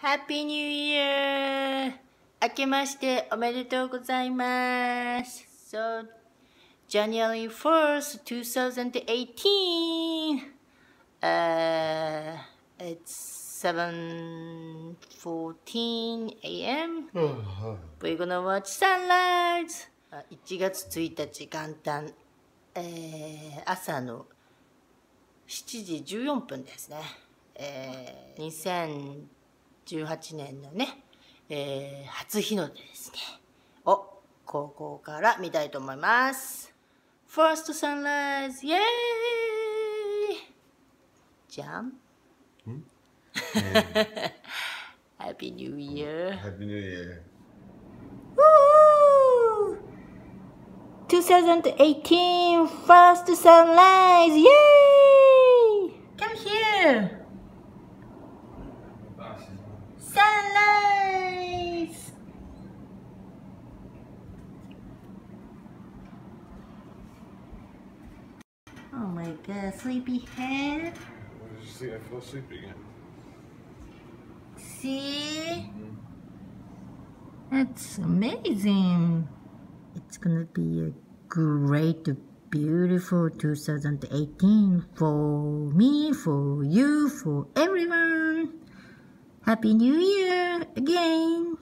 Happy New Year! 明けましておめでとうございます。So, January 1st, 2018. Uh, it's 7.14 a.m. We're gonna watch sunrise! あ1月1日元旦、えー朝の7時14分ですね。えー、2018年のね、えー初日の出ですね。を、高校から見たいと思います。First sunrise! イェーイじゃん Happy New Year! Happy New Year. Woo! 2018 first sunrise! Yay! Oh my god, sleepy head. you see? I fell asleep again. See? That's amazing. It's gonna be a great, beautiful 2018 for me, for you, for everyone. Happy New Year again.